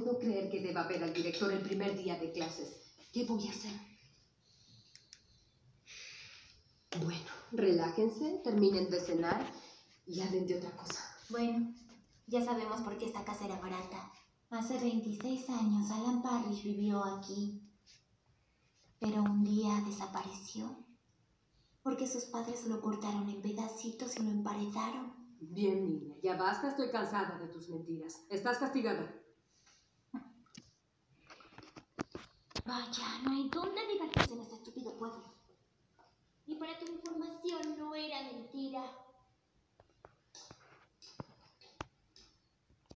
puedo creer que deba ver al director el primer día de clases. ¿Qué voy a hacer? Bueno, relájense, terminen de cenar y hablen de otra cosa. Bueno, ya sabemos por qué esta casa era barata. Hace 26 años Alan Parrish vivió aquí, pero un día desapareció porque sus padres lo cortaron en pedacitos y lo emparedaron. Bien, niña, ya basta, estoy cansada de tus mentiras. Estás castigada. Vaya, no hay dónde divertirse en este estúpido pueblo. Y para tu información, no era mentira.